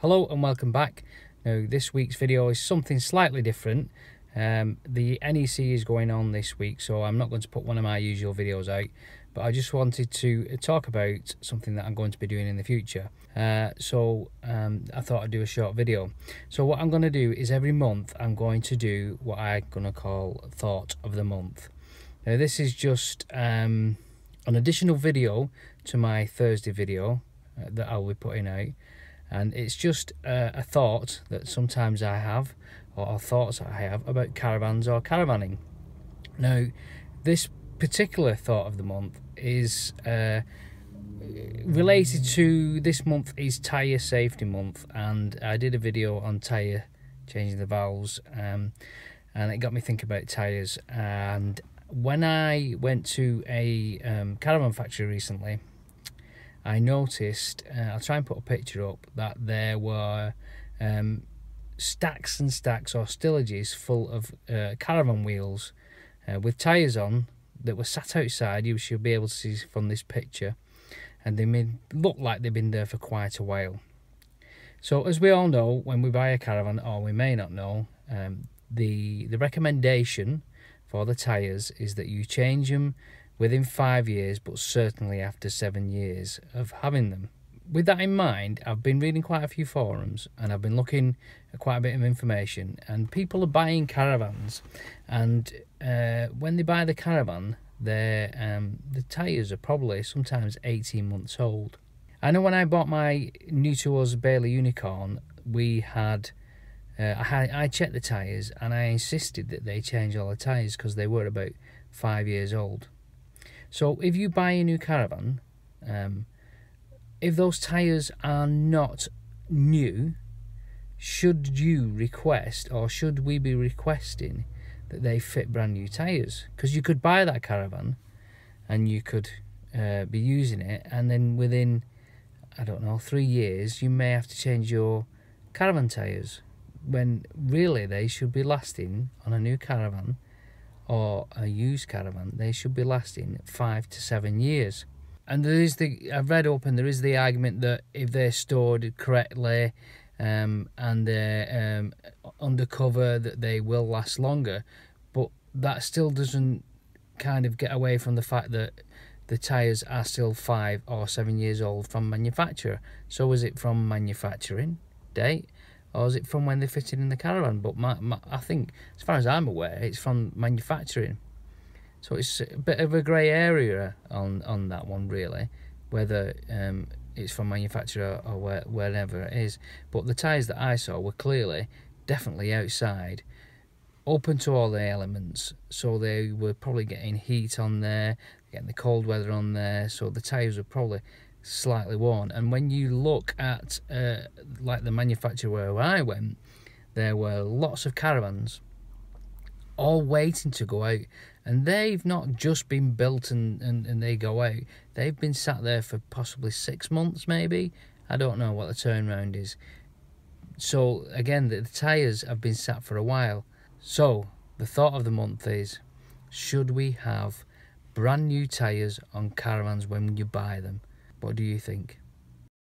Hello and welcome back. Now this week's video is something slightly different. Um, the NEC is going on this week so I'm not going to put one of my usual videos out but I just wanted to talk about something that I'm going to be doing in the future. Uh, so um, I thought I'd do a short video. So what I'm going to do is every month I'm going to do what I'm going to call Thought of the Month. Now this is just um, an additional video to my Thursday video uh, that I'll be putting out and it's just uh, a thought that sometimes I have or thoughts I have about caravans or caravanning. Now, this particular thought of the month is uh, related to this month is tyre safety month, and I did a video on tyre changing the valves, um, and it got me thinking about tyres. And when I went to a um, caravan factory recently, I noticed, uh, I'll try and put a picture up, that there were um, stacks and stacks or stillages full of uh, caravan wheels uh, with tyres on that were sat outside. You should be able to see from this picture. And they made, look like they've been there for quite a while. So as we all know, when we buy a caravan, or we may not know, um, the, the recommendation for the tyres is that you change them within five years, but certainly after seven years of having them. With that in mind, I've been reading quite a few forums and I've been looking at quite a bit of information. And people are buying caravans, and uh, when they buy the caravan, their um, the tires are probably sometimes 18 months old. I know when I bought my new to us Bailey Unicorn, we had uh, I, I checked the tyres and I insisted that they change all the tyres because they were about five years old. So if you buy a new caravan, um, if those tyres are not new, should you request or should we be requesting that they fit brand new tyres? Because you could buy that caravan and you could uh, be using it, and then within, I don't know, three years, you may have to change your caravan tyres when really they should be lasting on a new caravan or a used caravan, they should be lasting five to seven years. And there is the I've read up and there is the argument that if they're stored correctly um, and they're um, undercover, that they will last longer. But that still doesn't kind of get away from the fact that the tyres are still five or seven years old from manufacture. So is it from manufacturing date? Or is it from when they fitted in the caravan? But my, my, I think, as far as I'm aware, it's from manufacturing. So it's a bit of a grey area on, on that one, really, whether um, it's from manufacturer or where, wherever it is. But the tyres that I saw were clearly, definitely outside, open to all the elements. So they were probably getting heat on there, getting the cold weather on there. So the tyres were probably slightly worn. And when you look at uh, like the manufacturer where I went, there were lots of caravans all waiting to go out. And they've not just been built and, and, and they go out. They've been sat there for possibly six months, maybe. I don't know what the turnaround is. So again, the, the tyres have been sat for a while. So the thought of the month is, should we have brand new tyres on caravans when you buy them? What do you think?